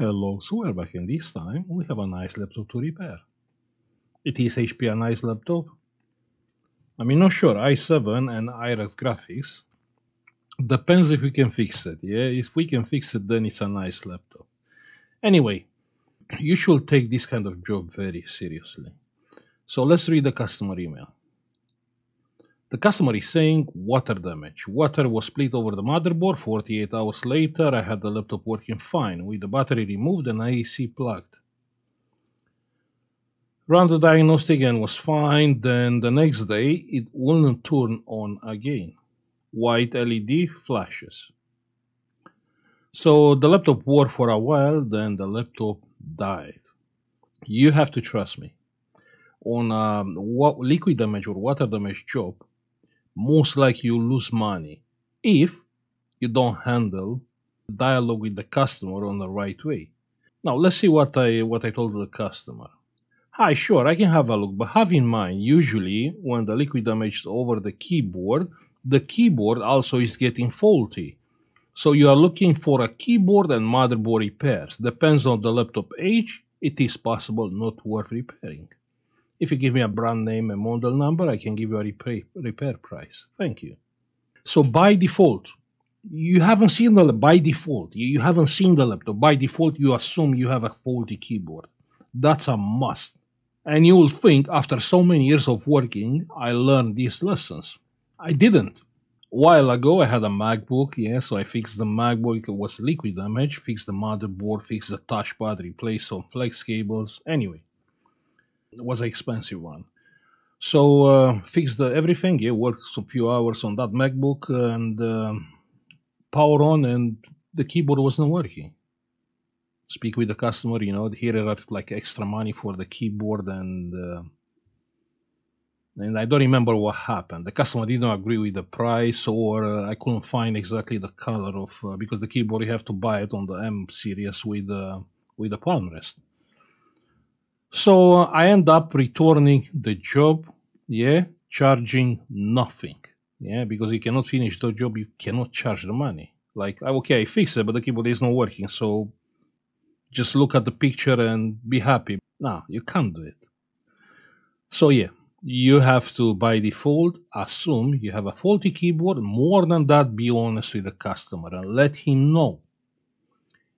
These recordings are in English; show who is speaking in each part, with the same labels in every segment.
Speaker 1: Hello, so we're back and this time we have a nice laptop to repair. It is HP a nice laptop? I mean not sure, i7 and Iris graphics. Depends if we can fix it, yeah? If we can fix it then it's a nice laptop. Anyway, you should take this kind of job very seriously. So let's read the customer email. The customer is saying water damage. Water was split over the motherboard. 48 hours later, I had the laptop working fine with the battery removed and IEC plugged. Run the diagnostic and was fine. Then the next day, it wouldn't turn on again. White LED flashes. So the laptop worked for a while, then the laptop died. You have to trust me. On a liquid damage or water damage job, most likely you lose money if you don't handle the dialogue with the customer on the right way. Now let's see what I what I told the customer. Hi, sure, I can have a look, but have in mind, usually when the liquid damage is over the keyboard, the keyboard also is getting faulty. So you are looking for a keyboard and motherboard repairs. Depends on the laptop age, it is possible not worth repairing. If you give me a brand name and model number, I can give you a repair, repair price. Thank you. So by default, you haven't seen the by default. You haven't seen the laptop. By default, you assume you have a faulty keyboard. That's a must. And you will think after so many years of working, I learned these lessons. I didn't. A while ago, I had a MacBook, yeah, so I fixed the MacBook. It was liquid damage, fixed the motherboard, fixed the touchpad, replaced some flex cables. Anyway, was an expensive one. So uh, fixed everything. Yeah, worked a few hours on that MacBook and uh, power on, and the keyboard wasn't working. Speak with the customer, you know, here are like extra money for the keyboard, and uh, and I don't remember what happened. The customer didn't agree with the price, or uh, I couldn't find exactly the color of uh, because the keyboard you have to buy it on the M series with uh, with the palm rest. So uh, I end up returning the job, yeah, charging nothing, yeah, because you cannot finish the job, you cannot charge the money. Like, okay, I fix it, but the keyboard is not working, so just look at the picture and be happy. No, you can't do it. So yeah, you have to by default assume you have a faulty keyboard. More than that, be honest with the customer and let him know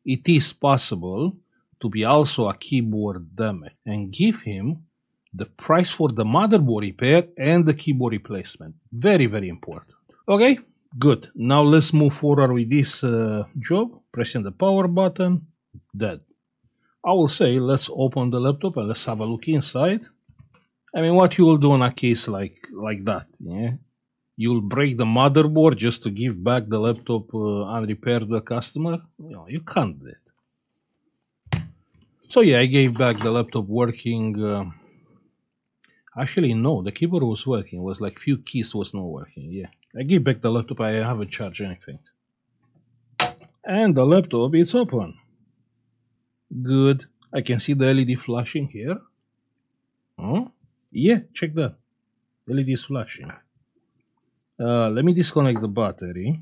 Speaker 1: it is possible to be also a keyboard damage and give him the price for the motherboard repair and the keyboard replacement. Very, very important. Okay, good. Now let's move forward with this uh, job. Pressing the power button, dead. I will say let's open the laptop and let's have a look inside. I mean, what you will do in a case like like that, yeah? You'll break the motherboard just to give back the laptop uh, unrepaired to the customer? You, know, you can't do it. So yeah, I gave back the laptop working. Uh, actually, no, the keyboard was working. It was like few keys was not working. Yeah, I gave back the laptop. I haven't charged anything. And the laptop is open. Good. I can see the LED flashing here. Oh, yeah, check that. LED is flashing. Uh, let me disconnect the battery.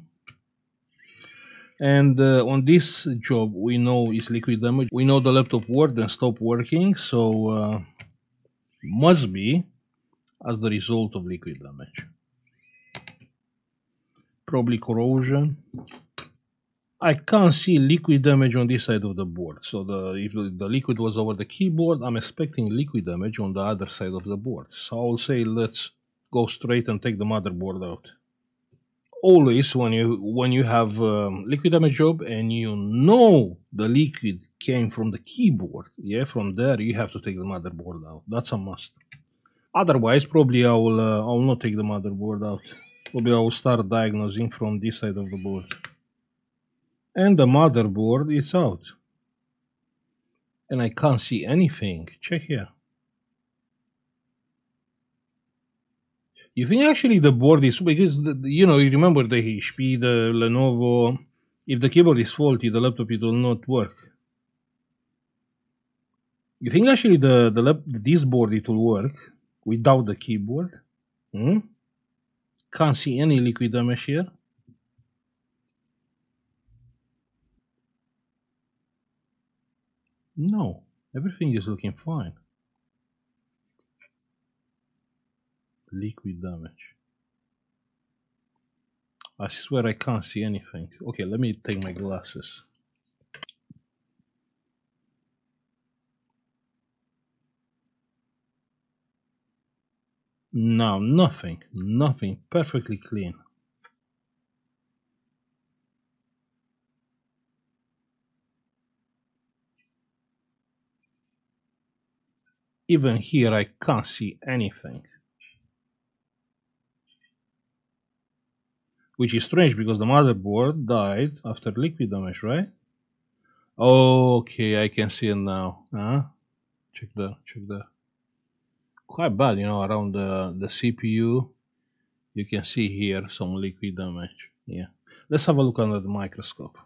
Speaker 1: And uh, on this job, we know is liquid damage. We know the laptop worked and stopped working, so uh, must be as the result of liquid damage. Probably corrosion. I can't see liquid damage on this side of the board. So the if the, the liquid was over the keyboard, I'm expecting liquid damage on the other side of the board. So I'll say let's go straight and take the motherboard out always when you when you have um, liquid damage job and you know the liquid came from the keyboard yeah from there you have to take the motherboard out. That's a must. Otherwise probably i will uh, i will not take the motherboard out. Probably i will start diagnosing from this side of the board. And the motherboard is out. And i can't see anything. Check here You think actually the board is because the, you know you remember the HP, the Lenovo. If the keyboard is faulty, the laptop it will not work. You think actually the the lap, this board it will work without the keyboard? Hmm? Can't see any liquid damage here. No, everything is looking fine. Liquid damage. I swear I can't see anything. Okay, let me take my glasses. No, nothing. Nothing. Perfectly clean. Even here I can't see anything. Which is strange because the motherboard died after liquid damage, right? Okay, I can see it now. Huh? Check that, check that. Quite bad, you know, around the, the CPU. You can see here some liquid damage. Yeah. Let's have a look under the microscope.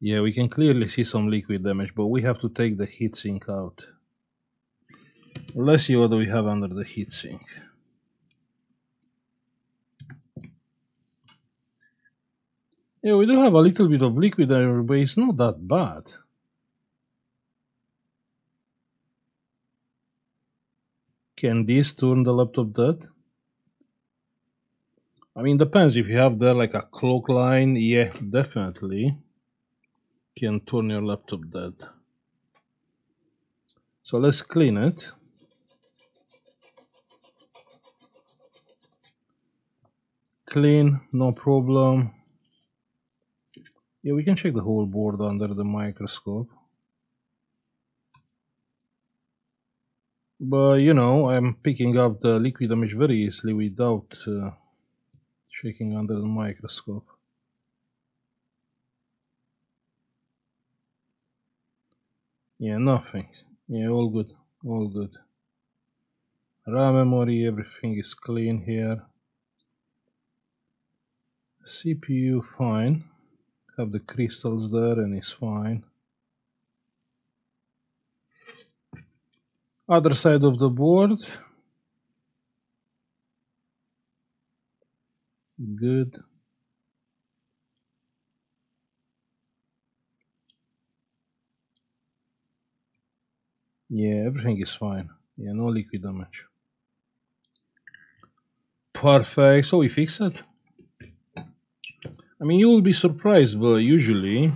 Speaker 1: Yeah, we can clearly see some liquid damage, but we have to take the heatsink out. Let's see what we have under the heatsink. Yeah, we do have a little bit of liquid there, but it's not that bad. Can this turn the laptop dead? I mean, depends. If you have there like a clock line, yeah, definitely can turn your laptop dead. So let's clean it. Clean, no problem. Yeah, we can check the whole board under the microscope. But you know, I'm picking up the liquid damage very easily without uh, checking under the microscope. Yeah, nothing. Yeah, all good, all good. RAM memory, everything is clean here. CPU fine. Have the crystals there and it's fine. Other side of the board. Good. Yeah, everything is fine. Yeah, no liquid damage. Perfect. So we fix it. I mean, you will be surprised, but usually,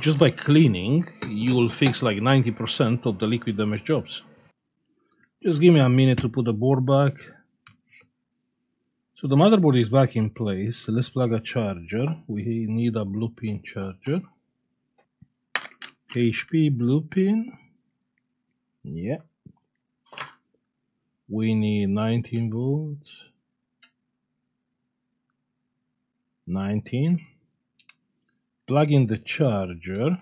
Speaker 1: just by cleaning, you will fix like 90% of the liquid damage jobs. Just give me a minute to put the board back. So the motherboard is back in place. Let's plug a charger. We need a blue pin charger. HP blue pin. Yeah. We need 19 volts. 19. Plug in the charger.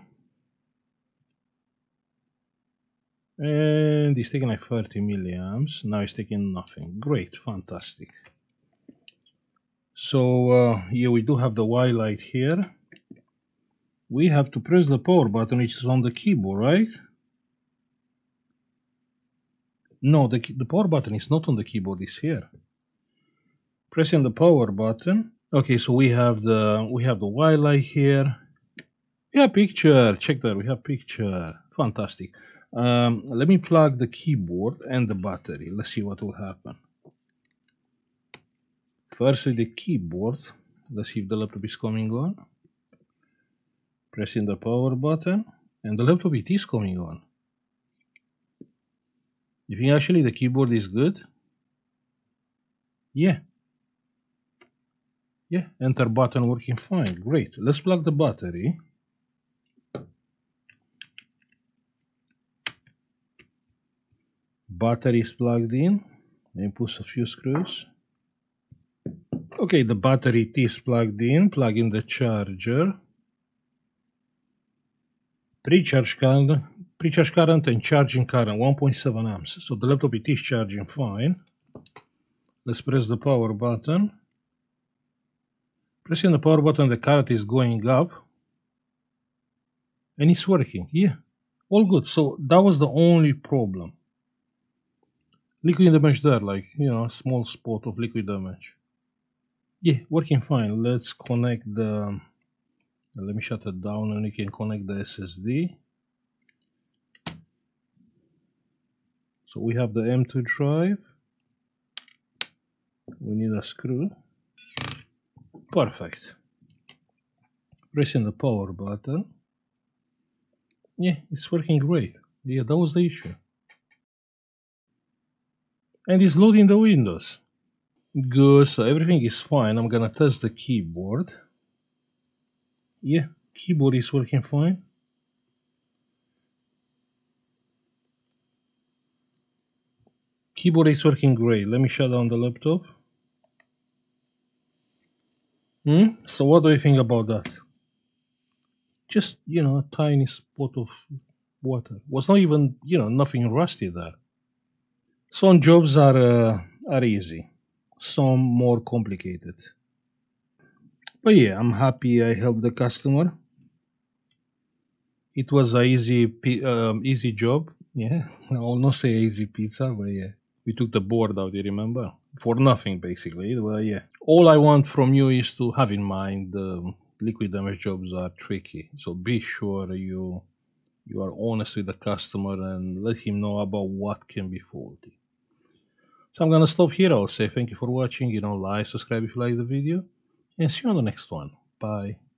Speaker 1: And it's taking like 30 milliamps. Now it's taking nothing. Great, fantastic. So uh, yeah, we do have the Y light here. We have to press the power button, which is on the keyboard, right? No, the, the power button is not on the keyboard, it's here. Pressing the power button. Okay, so we have the we have the light here. Yeah, picture. Check that. We have picture. Fantastic. Um, let me plug the keyboard and the battery. Let's see what will happen. Firstly, the keyboard. Let's see if the laptop is coming on. Pressing the power button, and the laptop it is coming on. You think actually the keyboard is good? Yeah. Yeah, enter button working fine. Great. Let's plug the battery. Battery is plugged in. And push a few screws. Okay, the battery is plugged in. Plug in the charger. Pre-charge current, pre-charge current and charging current 1.7 amps. So the laptop it is charging fine. Let's press the power button. Pressing the power button, the current is going up. And it's working, yeah. All good, so that was the only problem. Liquid damage there, like, you know, small spot of liquid damage. Yeah, working fine. Let's connect the... Let me shut it down and we can connect the SSD. So we have the M2 drive. We need a screw. Perfect. Pressing the power button. Yeah, it's working great. Yeah, that was the issue. And it's loading the windows. Good, so everything is fine. I'm gonna test the keyboard. Yeah, keyboard is working fine. Keyboard is working great. Let me shut down the laptop. Hmm? So what do you think about that? Just, you know, a tiny spot of water. Was not even, you know, nothing rusty there. Some jobs are uh, are easy, some more complicated. But yeah, I'm happy I helped the customer. It was a easy um, easy job. Yeah, I will not say easy pizza, but yeah, we took the board out. You remember for nothing basically. Well, yeah, all I want from you is to have in mind um, liquid damage jobs are tricky. So be sure you you are honest with the customer and let him know about what can be faulty. So I'm gonna stop here. I'll say thank you for watching. You know, like, subscribe if you like the video, and see you on the next one. Bye.